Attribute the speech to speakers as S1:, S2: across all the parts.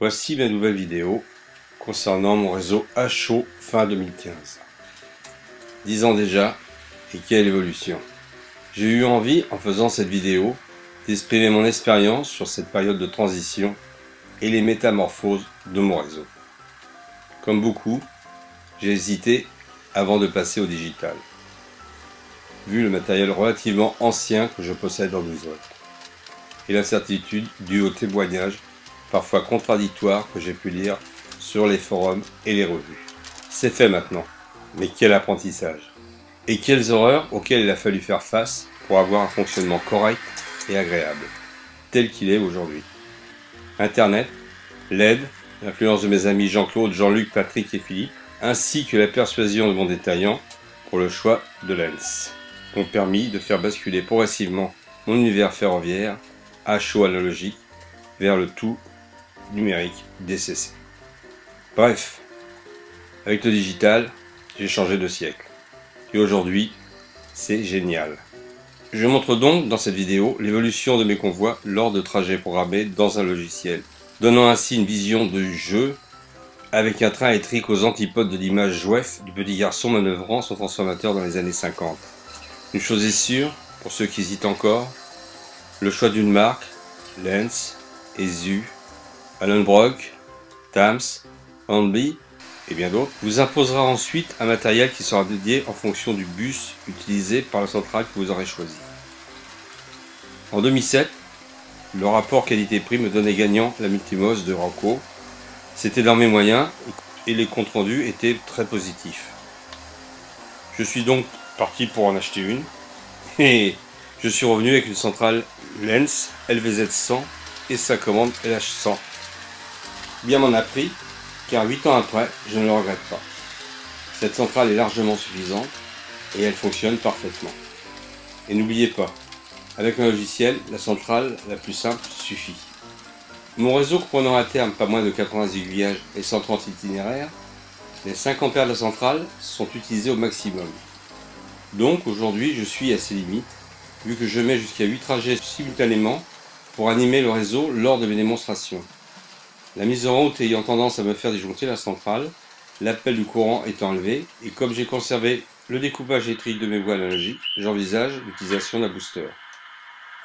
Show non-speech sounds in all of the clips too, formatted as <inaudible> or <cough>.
S1: Voici ma nouvelle vidéo concernant mon réseau HO fin 2015. 10 ans déjà, et quelle évolution J'ai eu envie, en faisant cette vidéo, d'exprimer mon expérience sur cette période de transition et les métamorphoses de mon réseau. Comme beaucoup, j'ai hésité avant de passer au digital, vu le matériel relativement ancien que je possède en 12 volts, et l'incertitude due au témoignage parfois contradictoires que j'ai pu lire sur les forums et les revues. C'est fait maintenant, mais quel apprentissage Et quelles horreurs auxquelles il a fallu faire face pour avoir un fonctionnement correct et agréable, tel qu'il est aujourd'hui. Internet, l'aide, l'influence de mes amis Jean-Claude, Jean-Luc, Patrick et Philippe, ainsi que la persuasion de mon détaillant pour le choix de Lens, ont permis de faire basculer progressivement mon univers ferroviaire, à chaud analogique, vers le tout numérique DCC. Bref, avec le digital, j'ai changé de siècle. Et aujourd'hui, c'est génial. Je montre donc dans cette vidéo l'évolution de mes convois lors de trajets programmés dans un logiciel, donnant ainsi une vision du jeu avec un train électrique aux antipodes de l'image jouef du petit garçon manœuvrant son transformateur dans les années 50. Une chose est sûre, pour ceux qui hésitent encore, le choix d'une marque, Lens, ESU, Alan Brock, Tams, Hornby et bien d'autres, vous imposera ensuite un matériel qui sera dédié en fonction du bus utilisé par la centrale que vous aurez choisi. En 2007, le rapport qualité-prix me donnait gagnant la Multimos de Ranco. C'était dans mes moyens et les comptes rendus étaient très positifs. Je suis donc parti pour en acheter une <laughs> et je suis revenu avec une centrale Lens LVZ100 et sa commande LH100 bien m'en a pris, car 8 ans après, je ne le regrette pas. Cette centrale est largement suffisante et elle fonctionne parfaitement. Et n'oubliez pas, avec un logiciel, la centrale la plus simple suffit. Mon réseau comprenant à terme pas moins de 80 aiguillages et 130 itinéraires, les 5 ampères de la centrale sont utilisés au maximum. Donc aujourd'hui je suis à ses limites, vu que je mets jusqu'à 8 trajets simultanément pour animer le réseau lors de mes démonstrations. La mise en route ayant tendance à me faire disjoncter la centrale, l'appel du courant est enlevé, et comme j'ai conservé le découpage électrique de mes voies analogiques, j'envisage l'utilisation d'un booster.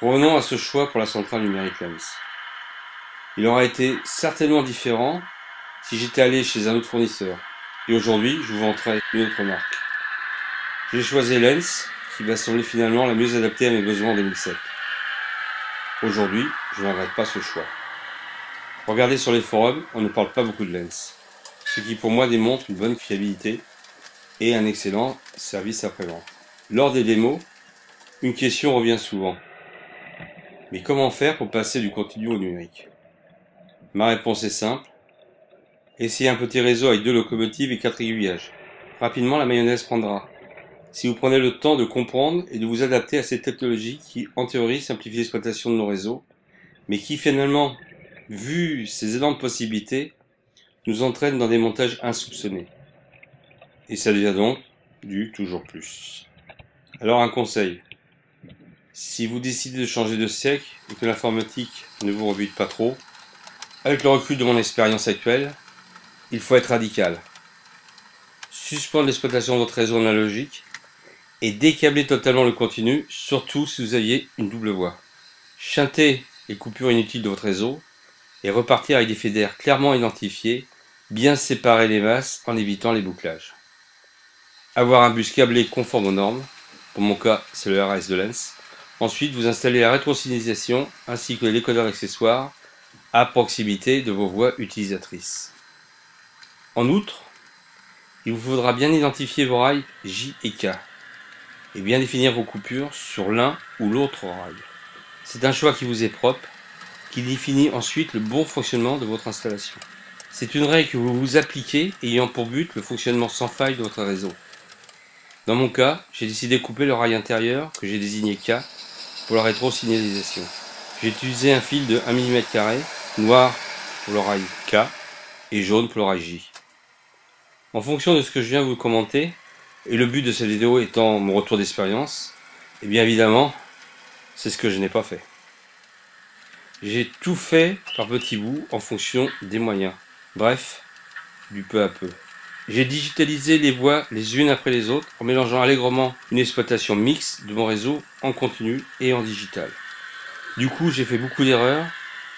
S1: Revenons à ce choix pour la centrale numérique Lens. Il aurait été certainement différent si j'étais allé chez un autre fournisseur, et aujourd'hui je vous vendrai une autre marque. J'ai choisi Lens, qui va sembler finalement la mieux adaptée à mes besoins en 2007. Aujourd'hui, je ne regrette pas ce choix. Regardez sur les forums, on ne parle pas beaucoup de Lens, ce qui pour moi démontre une bonne fiabilité et un excellent service après-vente. Lors des démos, une question revient souvent. Mais comment faire pour passer du continu au numérique? Ma réponse est simple. Essayez un petit réseau avec deux locomotives et quatre aiguillages. Rapidement, la mayonnaise prendra. Si vous prenez le temps de comprendre et de vous adapter à cette technologie qui, en théorie, simplifie l'exploitation de nos réseaux, mais qui finalement vu ces énormes possibilités, nous entraîne dans des montages insoupçonnés. Et ça devient donc du toujours plus. Alors un conseil. Si vous décidez de changer de siècle et que l'informatique ne vous rebute pas trop, avec le recul de mon expérience actuelle, il faut être radical. Suspendre l'exploitation de votre réseau analogique et décabler totalement le continu, surtout si vous aviez une double voie. Chanter les coupures inutiles de votre réseau et repartir avec des fédères clairement identifiés, bien séparer les masses en évitant les bouclages. Avoir un bus câblé conforme aux normes, pour mon cas c'est le RS de Lens. Ensuite, vous installez la rétrosignalisation ainsi que les décodeurs accessoires à proximité de vos voies utilisatrices. En outre, il vous faudra bien identifier vos rails J et K et bien définir vos coupures sur l'un ou l'autre rail. C'est un choix qui vous est propre qui définit ensuite le bon fonctionnement de votre installation. C'est une règle que vous vous appliquez ayant pour but le fonctionnement sans faille de votre réseau. Dans mon cas, j'ai décidé de couper le rail intérieur que j'ai désigné K pour la rétro-signalisation. J'ai utilisé un fil de 1 mm noir pour le rail K et jaune pour le rail J. En fonction de ce que je viens vous commenter, et le but de cette vidéo étant mon retour d'expérience, et eh bien évidemment, c'est ce que je n'ai pas fait. J'ai tout fait par petits bouts en fonction des moyens. Bref, du peu à peu. J'ai digitalisé les voies les unes après les autres en mélangeant allègrement une exploitation mixte de mon réseau en continu et en digital. Du coup, j'ai fait beaucoup d'erreurs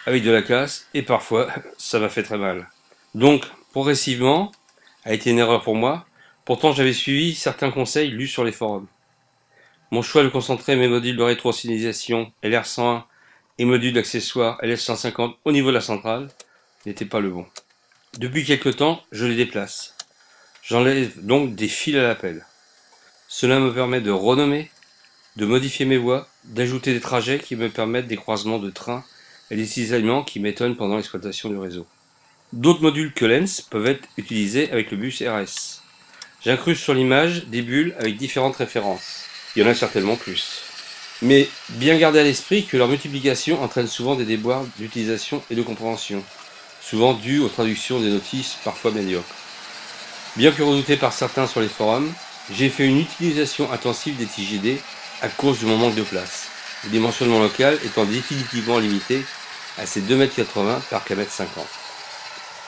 S1: avec de la casse et parfois <laughs> ça m'a fait très mal. Donc, progressivement, a été une erreur pour moi. Pourtant, j'avais suivi certains conseils lus sur les forums. Mon choix de concentrer mes modules de rétro-signalisation LR101 et modules d'accessoires LS150 au niveau de la centrale n'était pas le bon. Depuis quelque temps, je les déplace. J'enlève donc des fils à l'appel. Cela me permet de renommer, de modifier mes voies, d'ajouter des trajets qui me permettent des croisements de trains et des cisaillements qui m'étonnent pendant l'exploitation du réseau. D'autres modules que Lens peuvent être utilisés avec le bus RS. J'incruste sur l'image des bulles avec différentes références. Il y en a certainement plus. Mais bien garder à l'esprit que leur multiplication entraîne souvent des déboires d'utilisation et de compréhension, souvent dus aux traductions des notices parfois médiocres. Bien que redouté par certains sur les forums, j'ai fait une utilisation intensive des TGD à cause de mon manque de place, le dimensionnement local étant définitivement limité à ces 2,80 m par 4,50 m.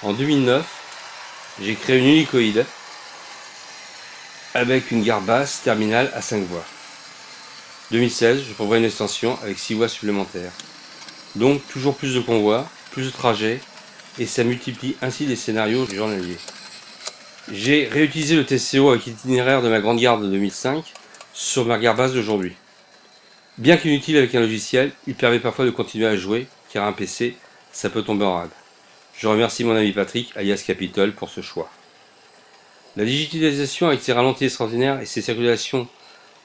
S1: En 2009, j'ai créé une unicoïde avec une gare basse terminale à 5 voies. 2016, je prévois une extension avec 6 voies supplémentaires. Donc toujours plus de convois, plus de trajets, et ça multiplie ainsi les scénarios journaliers. J'ai réutilisé le TCO avec l'itinéraire de ma grande garde de 2005 sur ma gare basse d'aujourd'hui. Bien qu'inutile avec un logiciel, il permet parfois de continuer à jouer, car un PC, ça peut tomber en rade. Je remercie mon ami Patrick, alias Capitol, pour ce choix. La digitalisation avec ses ralentis extraordinaires et ses circulations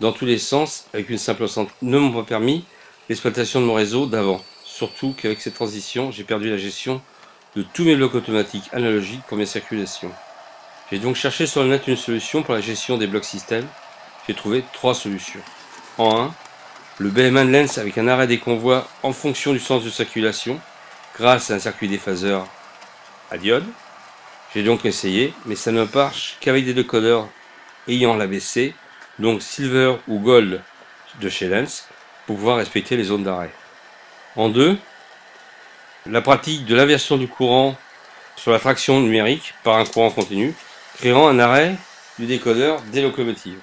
S1: dans tous les sens avec une simple enceinte ne m'ont pas permis l'exploitation de mon réseau d'avant. Surtout qu'avec cette transition, j'ai perdu la gestion de tous mes blocs automatiques analogiques pour mes circulations. J'ai donc cherché sur le net une solution pour la gestion des blocs système. J'ai trouvé trois solutions. En 1, le BMN Lens avec un arrêt des convois en fonction du sens de circulation grâce à un circuit déphaseur à diode. J'ai donc essayé, mais ça ne marche qu'avec des décodeurs ayant l'ABC donc Silver ou Gold de chez Lens, pour pouvoir respecter les zones d'arrêt. En deux, la pratique de l'inversion du courant sur la traction numérique par un courant continu, créant un arrêt du décodeur des locomotives.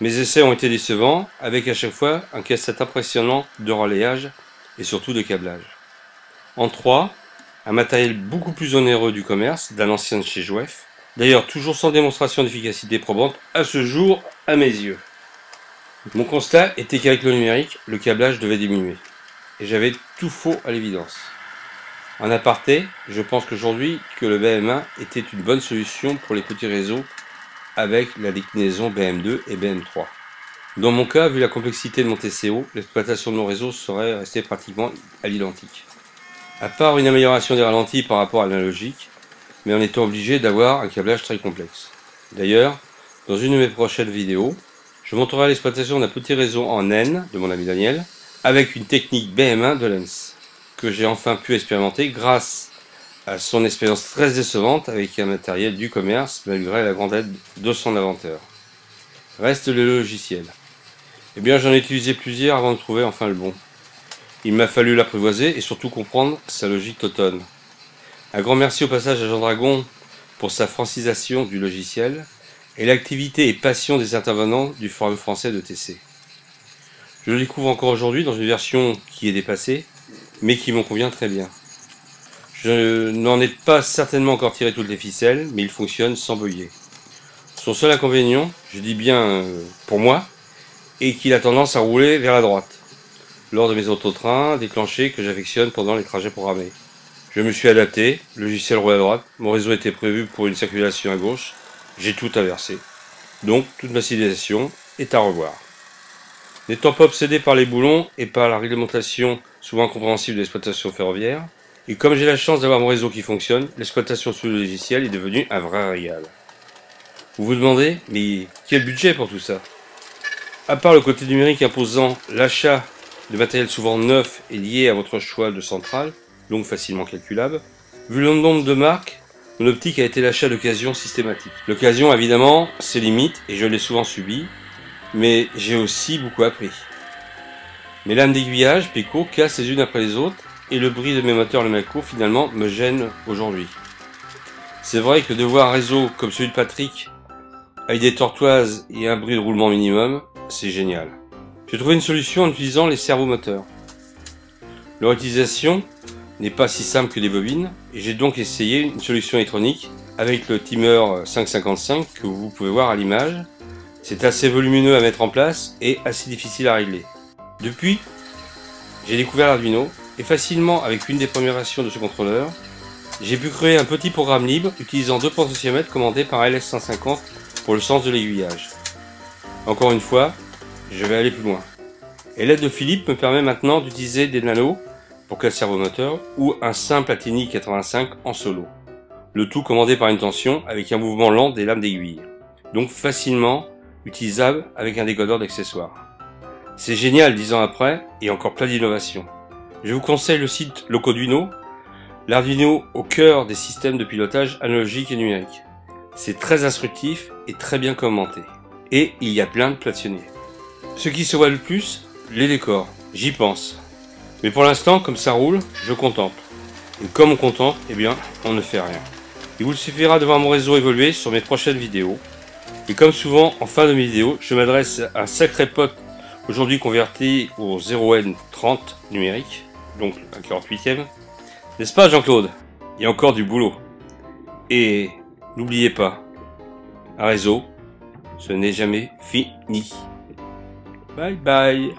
S1: Mes essais ont été décevants, avec à chaque fois un cassette impressionnant de relayage et surtout de câblage. En 3, un matériel beaucoup plus onéreux du commerce, d'un ancien de chez Jouef, D'ailleurs, toujours sans démonstration d'efficacité probante à ce jour à mes yeux. Mon constat était qu'avec le numérique, le câblage devait diminuer. Et j'avais tout faux à l'évidence. En aparté, je pense qu'aujourd'hui que le BM1 était une bonne solution pour les petits réseaux avec la déclinaison BM2 et BM3. Dans mon cas, vu la complexité de mon TCO, l'exploitation de mon réseau serait restée pratiquement à l'identique. À part une amélioration des ralentis par rapport à l'analogique, mais en étant obligé d'avoir un câblage très complexe. D'ailleurs, dans une de mes prochaines vidéos, je montrerai l'exploitation d'un petit réseau en N de mon ami Daniel, avec une technique BM1 de Lens, que j'ai enfin pu expérimenter grâce à son expérience très décevante avec un matériel du commerce malgré la grande aide de son inventeur. Reste le logiciel. Eh bien j'en ai utilisé plusieurs avant de trouver enfin le bon. Il m'a fallu l'apprivoiser et surtout comprendre sa logique totone. Un grand merci au passage à Jean Dragon pour sa francisation du logiciel et l'activité et passion des intervenants du Forum français de TC. Je le découvre encore aujourd'hui dans une version qui est dépassée, mais qui m'en convient très bien. Je n'en ai pas certainement encore tiré toutes les ficelles, mais il fonctionne sans bugger. Son seul inconvénient, je dis bien euh, pour moi, est qu'il a tendance à rouler vers la droite, lors de mes autotrains déclenchés que j'affectionne pendant les trajets programmés. Je me suis adapté, logiciel roule à droite, mon réseau était prévu pour une circulation à gauche, j'ai tout inversé. Donc toute ma civilisation est à revoir. N'étant pas obsédé par les boulons et par la réglementation souvent incompréhensible de l'exploitation ferroviaire, et comme j'ai la chance d'avoir mon réseau qui fonctionne, l'exploitation sous le logiciel est devenue un vrai régal. Vous vous demandez, mais quel budget pour tout ça? À part le côté numérique imposant l'achat de matériel souvent neuf et lié à votre choix de centrale, facilement calculable. Vu le nombre de marques, mon optique a été l'achat d'occasion systématique. L'occasion, évidemment, c'est limite et je l'ai souvent subi, mais j'ai aussi beaucoup appris. Mes lames d'aiguillage, Pico, cassent les unes après les autres et le bruit de mes moteurs Lemaco finalement me gêne aujourd'hui. C'est vrai que de voir un réseau comme celui de Patrick, avec des tortoises et un bruit de roulement minimum, c'est génial. J'ai trouvé une solution en utilisant les servomoteurs. Leur utilisation n'est pas si simple que des bobines, et j'ai donc essayé une solution électronique avec le timer 555 que vous pouvez voir à l'image. C'est assez volumineux à mettre en place et assez difficile à régler. Depuis, j'ai découvert l'Arduino et facilement avec une des premières versions de ce contrôleur, j'ai pu créer un petit programme libre utilisant deux potentiomètres commandés par LS150 pour le sens de l'aiguillage. Encore une fois, je vais aller plus loin. Et l'aide de Philippe me permet maintenant d'utiliser des nanos pour quel servomoteur ou un simple Atini 85 en solo. Le tout commandé par une tension avec un mouvement lent des lames d'aiguille. Donc facilement utilisable avec un décodeur d'accessoires. C'est génial dix ans après et encore plein d'innovations. Je vous conseille le site Locoduino, l'Arduino au cœur des systèmes de pilotage analogique et numérique. C'est très instructif et très bien commenté. Et il y a plein de plationniers. Ce qui se voit le plus, les décors. J'y pense. Mais pour l'instant, comme ça roule, je contemple. Et comme on contemple, eh bien, on ne fait rien. Il vous suffira de voir mon réseau évoluer sur mes prochaines vidéos. Et comme souvent, en fin de vidéo, je m'adresse à un sacré pote aujourd'hui converti au 0N30 numérique, donc un 48e. N'est-ce pas Jean-Claude? Il y a encore du boulot. Et n'oubliez pas, un réseau, ce n'est jamais fini. Bye bye